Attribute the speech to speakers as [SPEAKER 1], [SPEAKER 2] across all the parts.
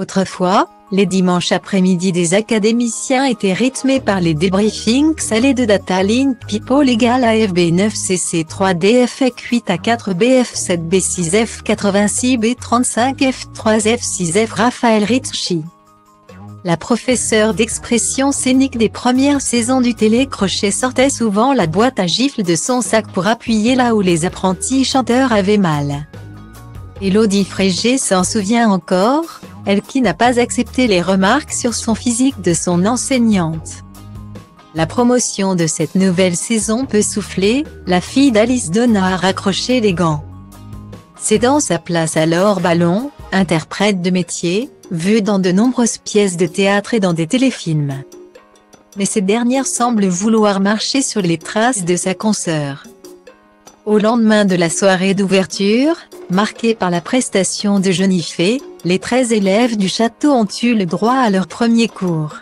[SPEAKER 1] Autrefois, les dimanches après-midi des académiciens étaient rythmés par les débriefings salés de Datalink People égal AFB 9CC3 DFEC 8 a 4 BF7 B6 F86 B35 F3 F6 F Raphaël Ritchie. La professeure d'expression scénique des premières saisons du télécrochet sortait souvent la boîte à gifles de son sac pour appuyer là où les apprentis chanteurs avaient mal. Elodie Frégé s'en souvient encore, elle qui n'a pas accepté les remarques sur son physique de son enseignante. La promotion de cette nouvelle saison peut souffler, la fille d'Alice Donna a raccroché les gants. Cédant sa place à Laure Ballon, interprète de métier, vue dans de nombreuses pièces de théâtre et dans des téléfilms. Mais cette dernière semble vouloir marcher sur les traces de sa consoeur. Au lendemain de la soirée d'ouverture, marquée par la prestation de Jennifer, les 13 élèves du château ont eu le droit à leur premier cours,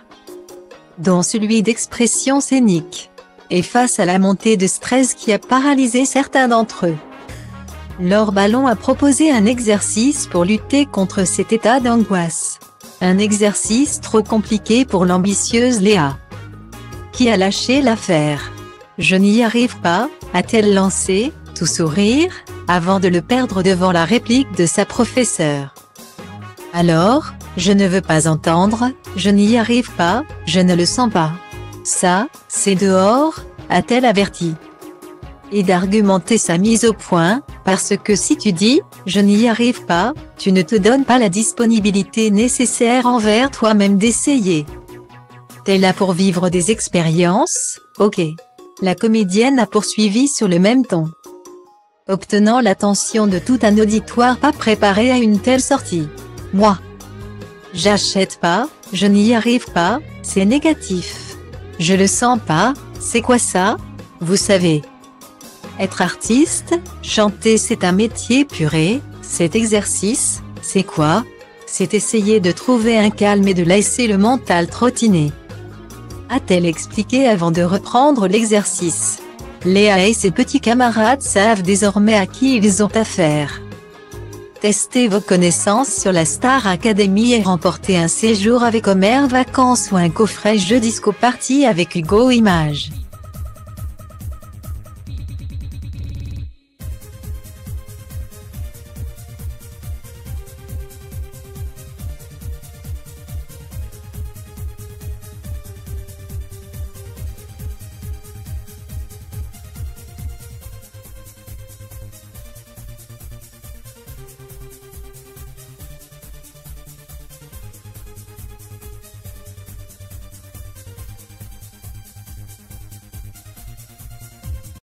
[SPEAKER 1] dont celui d'expression scénique. Et face à la montée de stress qui a paralysé certains d'entre eux, Laure Ballon a proposé un exercice pour lutter contre cet état d'angoisse. Un exercice trop compliqué pour l'ambitieuse Léa, qui a lâché l'affaire. Je n'y arrive pas, a-t-elle lancé, tout sourire, avant de le perdre devant la réplique de sa professeure. Alors, je ne veux pas entendre, je n'y arrive pas, je ne le sens pas. Ça, c'est dehors, a-t-elle averti. Et d'argumenter sa mise au point, parce que si tu dis, je n'y arrive pas, tu ne te donnes pas la disponibilité nécessaire envers toi-même d'essayer. T'es là pour vivre des expériences, ok. La comédienne a poursuivi sur le même ton. Obtenant l'attention de tout un auditoire pas préparé à une telle sortie. Moi. J'achète pas, je n'y arrive pas, c'est négatif. Je le sens pas, c'est quoi ça? Vous savez. Être artiste, chanter c'est un métier puré, cet exercice, c'est quoi? C'est essayer de trouver un calme et de laisser le mental trottiner. A-t-elle expliqué avant de reprendre l'exercice? Léa et ses petits camarades savent désormais à qui ils ont affaire. Testez vos connaissances sur la Star Academy et remportez un séjour avec Homer Vacances ou un coffret jeu disco party avec Hugo Images.